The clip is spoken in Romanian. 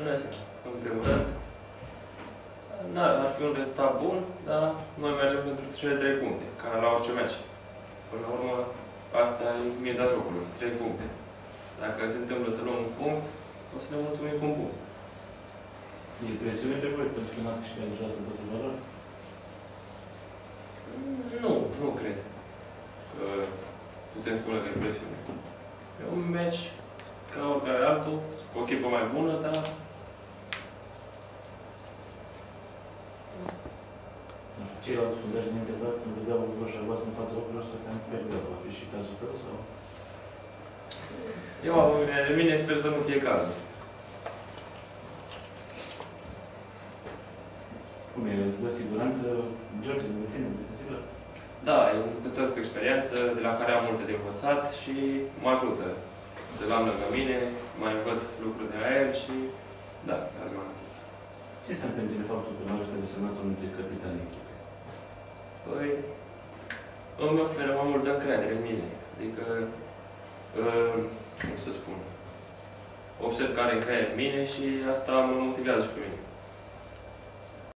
Bună seara. În primul rând, da, ar fi un rezultat bun, dar noi mergem pentru cele trei puncte, ca la orice meci. Până la urmă, asta e miza jocului, trei puncte. Dacă se întâmplă să luăm un punct, o să ne mulțumim cu un punct. E presiune pe voi pentru că n-ați câștigat niciodată toată valoare? Nu, nu cred că putem spune că e presiune. E un meci ca oricare altul, cu o echipă mai bună, dar Nu știu, ceilalți fundași înainte de când vedeau roșia voastră în fața ochilor să cam pierdeau. Va fi și cazul tău sau? eu am de mine, sper să nu fie cazul. Cum e? Îți dă siguranță George de tine, de sigur? Da, e un jucător cu experiență, de la care am multe de învățat și mă ajută. De la lângă mine, mai învăț lucruri de la el și da, chiar mă ajută. Ce înseamnă pentru tine faptul că nu este desemnat unul dintre capitanii echipei? Păi, îmi oferă mai multă încredere în mine. Adică, uh, cum să spun, observ care încredere în mine și asta mă motivează și pe mine.